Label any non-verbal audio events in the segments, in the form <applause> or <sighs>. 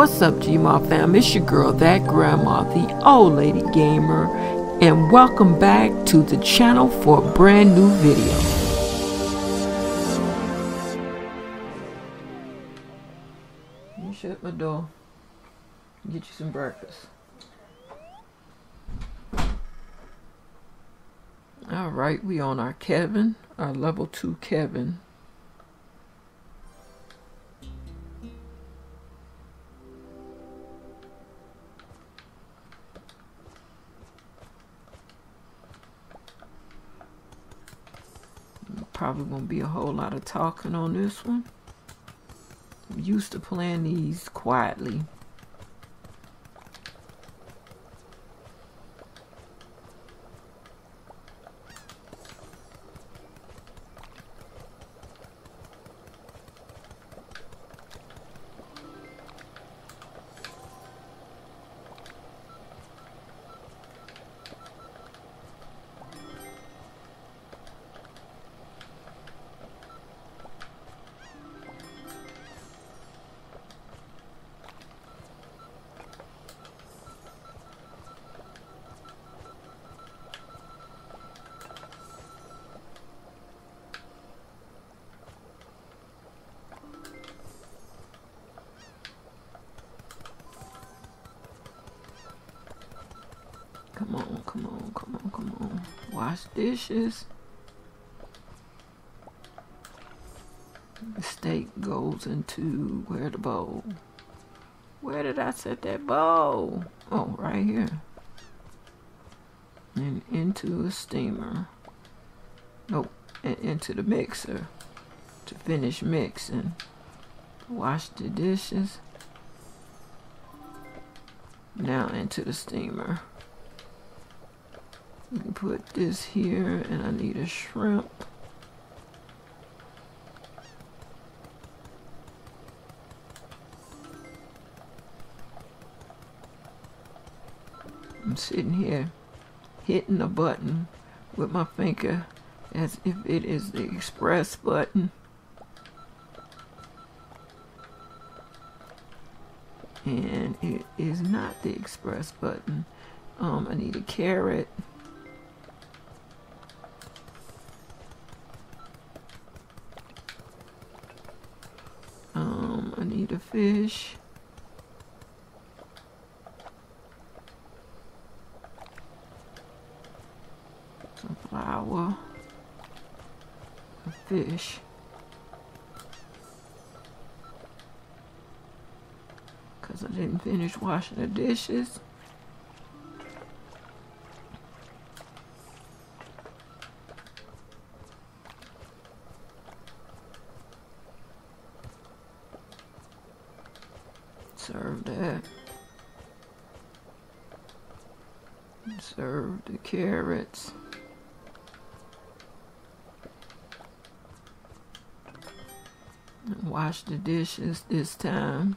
What's up, Gmod fam? It's your girl, that grandma, the old lady gamer, and welcome back to the channel for a brand new video. You shut my door. Get you some breakfast. Alright, we on our Kevin, our level 2 Kevin. Probably gonna be a whole lot of talking on this one. I'm used to playing these quietly. Come on, come on, come on. Wash dishes. The steak goes into where the bowl. Where did I set that bowl? Oh, right here. And into a steamer. Nope, and into the mixer to finish mixing. Wash the dishes. Now into the steamer. Put this here, and I need a shrimp. I'm sitting here hitting a button with my finger as if it is the express button. And it is not the express button. Um, I need a carrot. Fish. Some flour. A fish. Because I didn't finish washing the dishes. Carrots. Wash the dishes this time.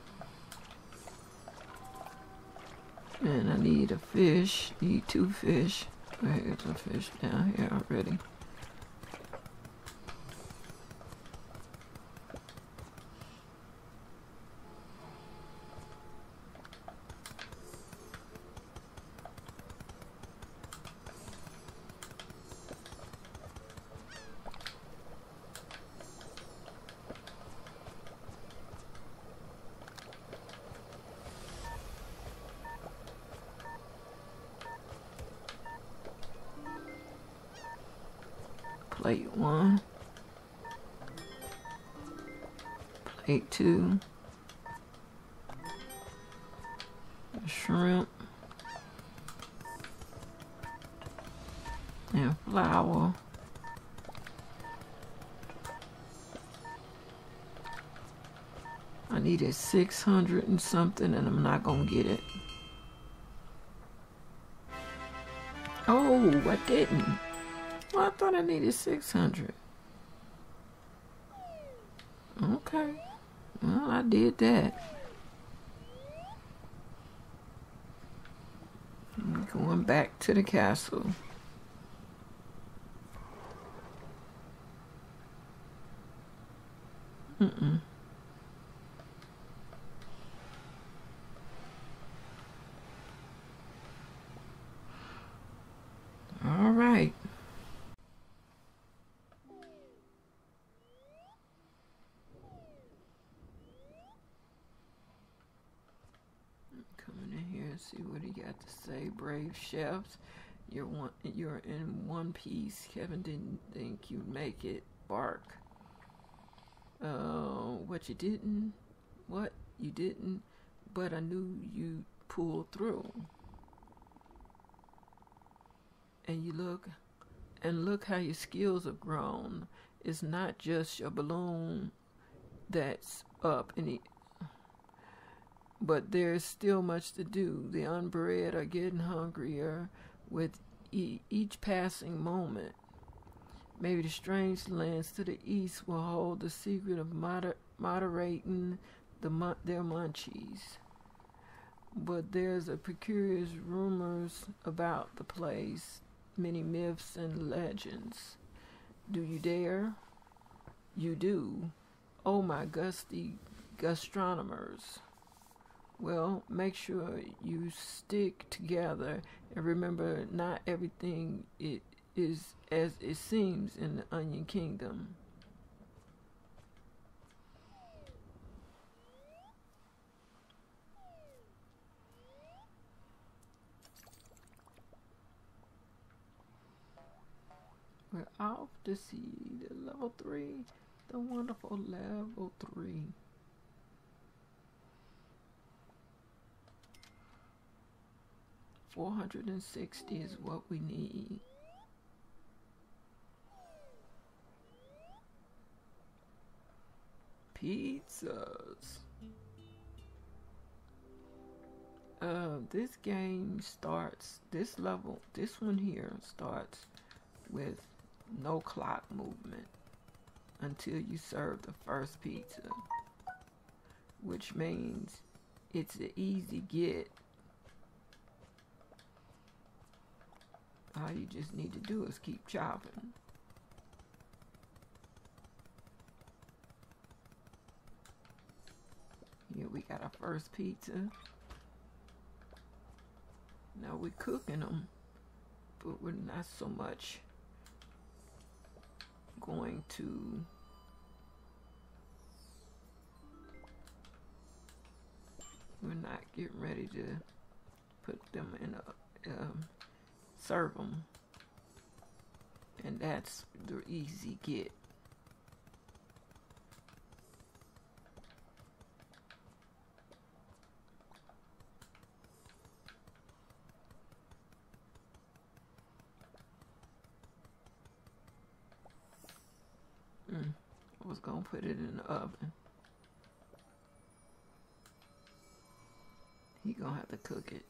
And I need a fish. Need two fish. There's a fish down here already. And flour. I needed 600 and something and I'm not gonna get it. Oh, I didn't. Well, I thought I needed 600. Okay. Well, I did that. I'm going back to the castle. Mm-mm. Let's see what he got to say. Brave chefs, you're one. You're in one piece. Kevin didn't think you'd make it. Bark. Uh, what you didn't? What you didn't? But I knew you pulled through. And you look, and look how your skills have grown. It's not just your balloon that's up in the but there's still much to do. The Unbread are getting hungrier with e- each passing moment. Maybe the strange lands to the east will hold the secret of moder- moderating the their munchies. But there's a precarious rumors about the place, many myths and legends. Do you dare? You do. Oh, my gusty gastronomers. Well, make sure you stick together and remember not everything it is as it seems in the Onion Kingdom. We're off to see the level 3, the wonderful level 3. 460 is what we need. Pizzas. Uh, this game starts, this level, this one here starts with no clock movement until you serve the first pizza, which means it's an easy get you just need to do is keep chopping. Here we got our first pizza. Now we're cooking them, but we're not so much going to we're not getting ready to put them in a um, serve them. And that's the easy get. Mm, I was gonna put it in the oven. He gonna have to cook it.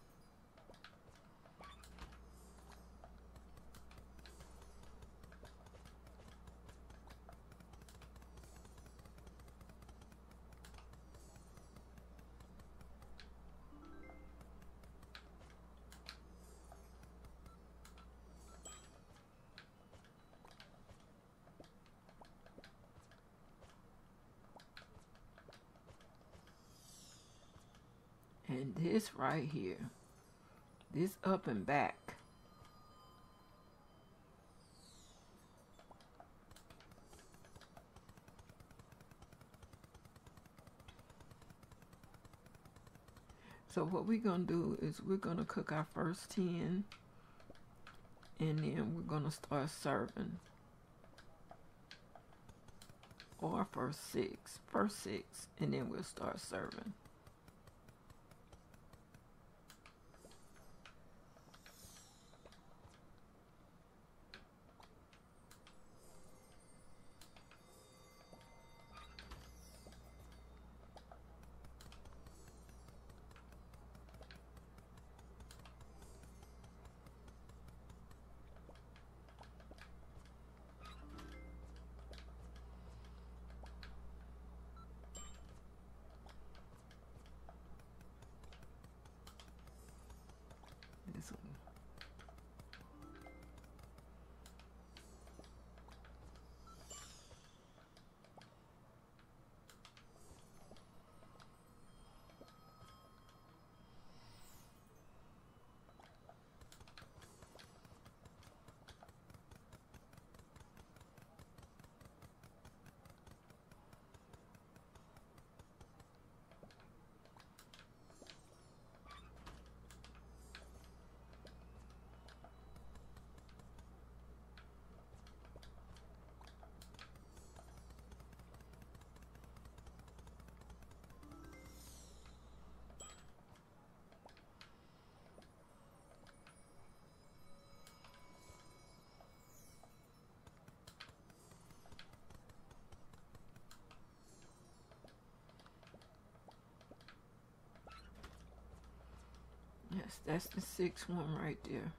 And this right here. This up and back. So what we're gonna do is we're gonna cook our first 10 and then we're gonna start serving. Or first six. First six. And then we'll start serving Yes, that's the sixth one right there.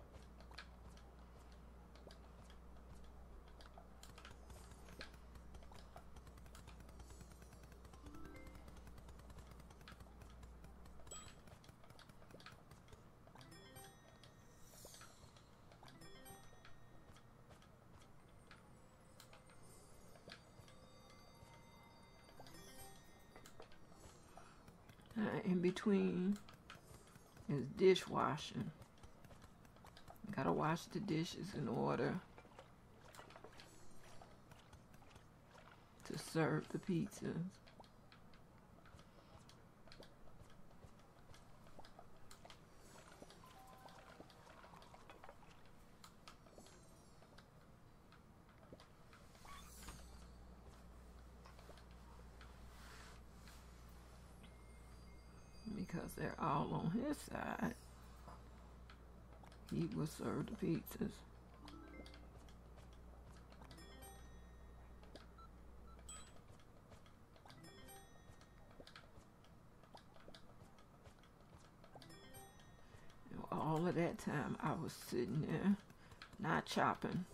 Uh, in between is dishwashing. Gotta wash the dishes in order to serve the pizzas. Because they're all on his side. He will serve the pizzas. And all of that time I was sitting there, not chopping.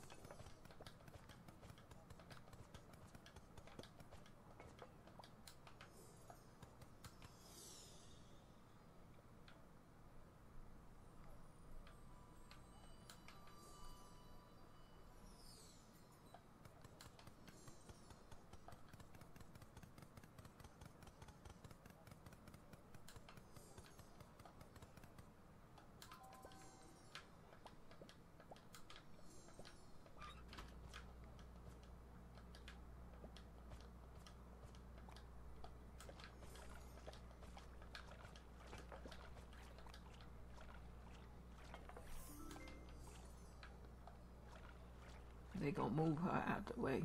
They gonna move her out the way.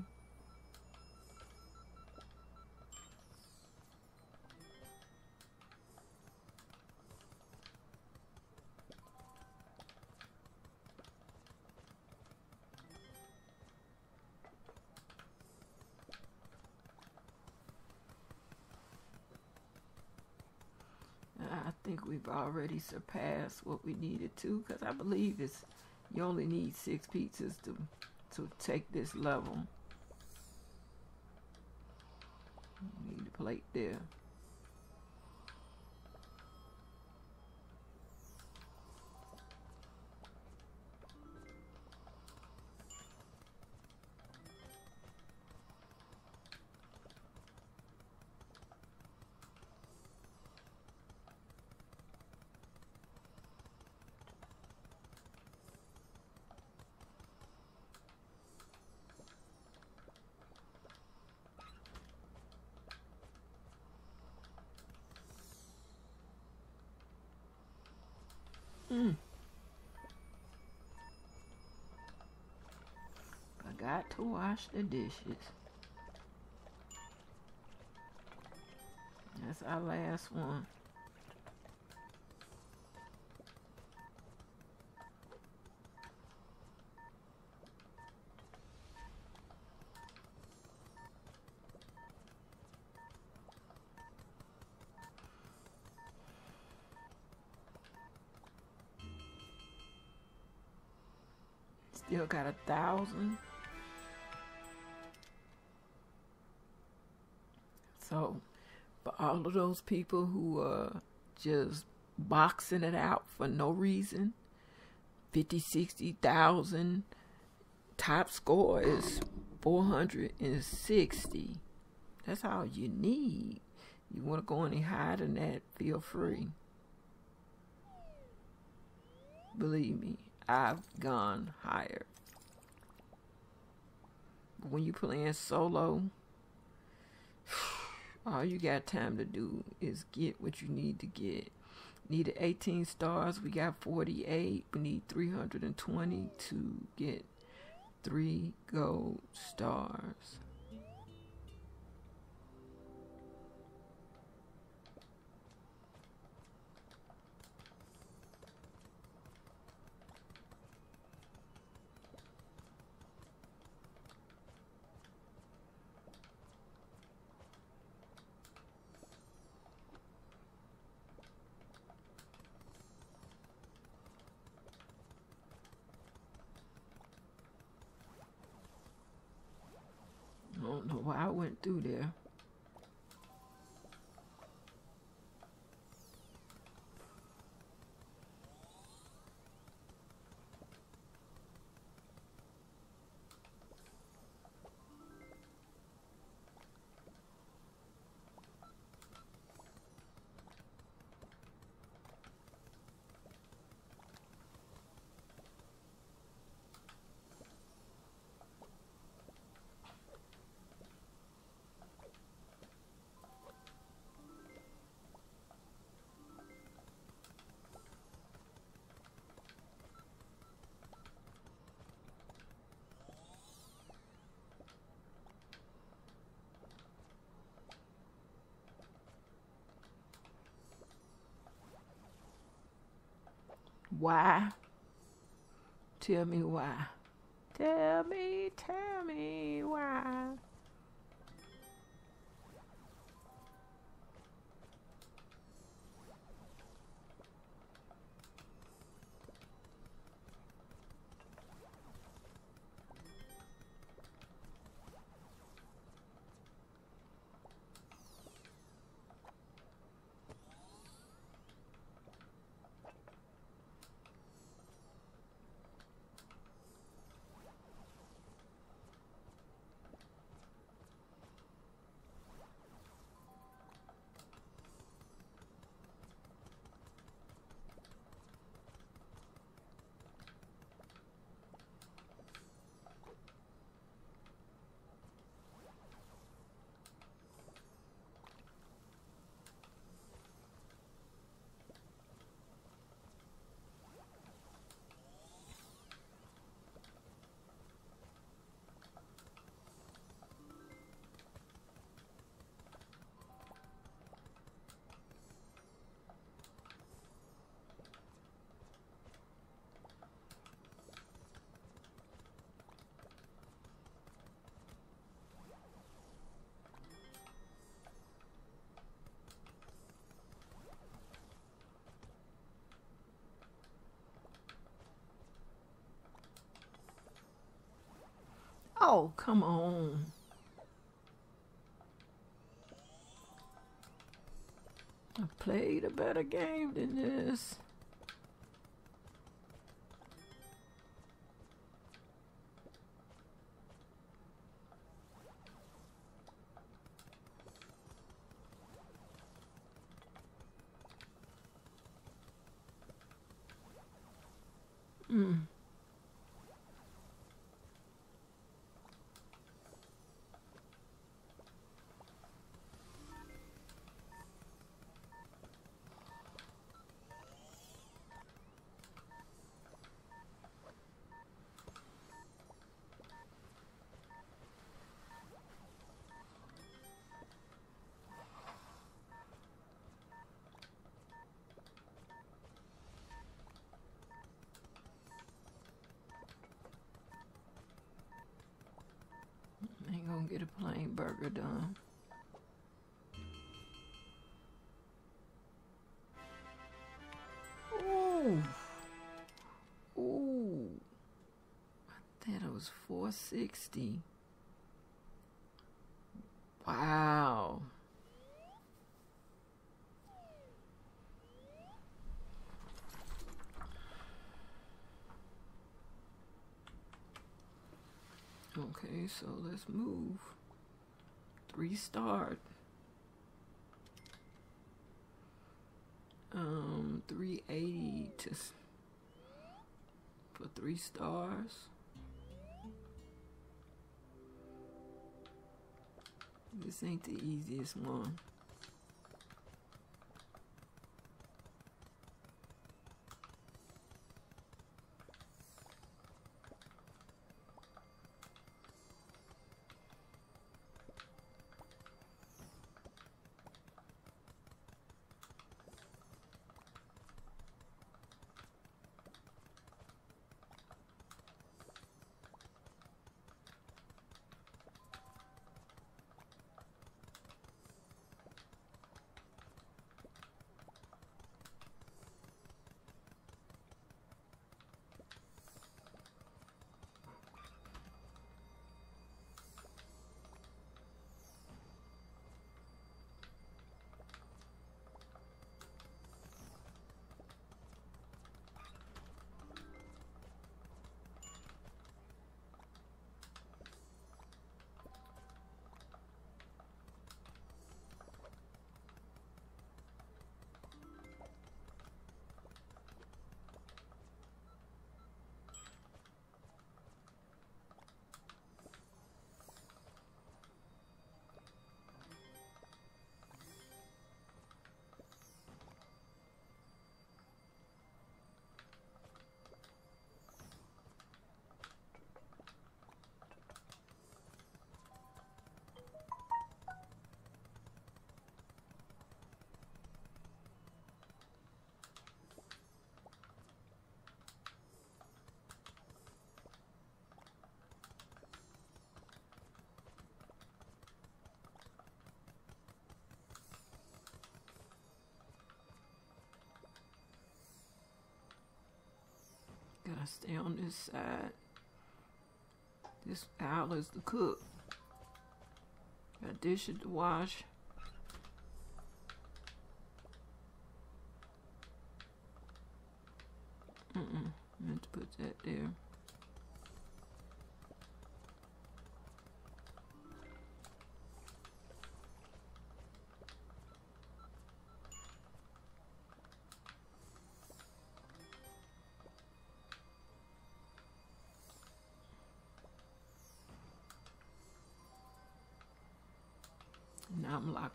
I think we've already surpassed what we needed to because I believe it's you only need six pizzas to to take this level. Need a plate there. Mm. got to wash the dishes. That's our last one. Got a thousand. So, for all of those people who are just boxing it out for no reason, 50, 60,000, top score is 460. That's all you need. You want to go any higher than that, feel free. Believe me, I've gone higher. When you playing solo, <sighs> all you got time to do is get what you need to get. Needed 18 stars, we got 48. We need 320 to get three gold stars. Through there. Why? Tell me why. Tell me, tell me why. Oh, come on. I played a better game than this. Mm. Ain't get a plain burger done. Ooh. Ooh. I thought it was 460. Okay, so let's move. Three Restart. Um, 380 to for three stars. This ain't the easiest one. I stay on this side. This Al is the cook. Got dishes to wash. Mm-mm. Meant to put that there.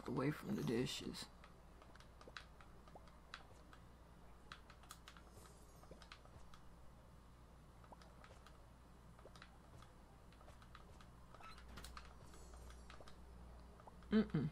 Now away from the dishes. Mm-mm.